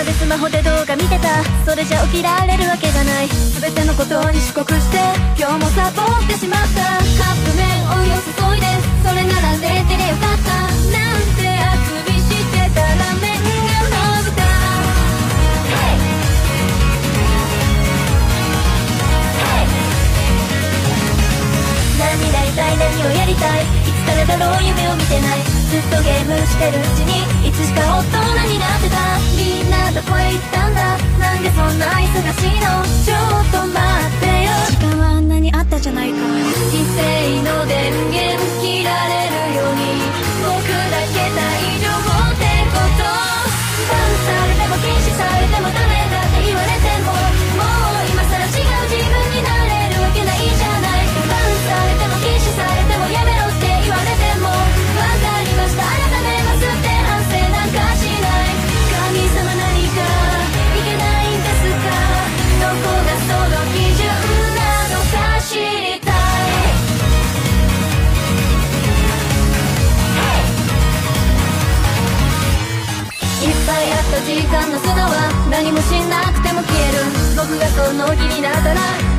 スマホで動画見てた。それじゃ起きられるわけがない。全てのことに遅刻して今日もサボってしまった。カップ麺お湯を注いでそれなら出てりゃよかったなんてあくびしてたら麺が伸びた。Hey! Hey! 何なりたい？何をやりたい？いつからだろう？夢を見てない。ずっとゲームしてるうちにいつしか大人になってた。どこへ行ったんだ。なんでた時間の砂は何もしなくても消える。僕がその気になったら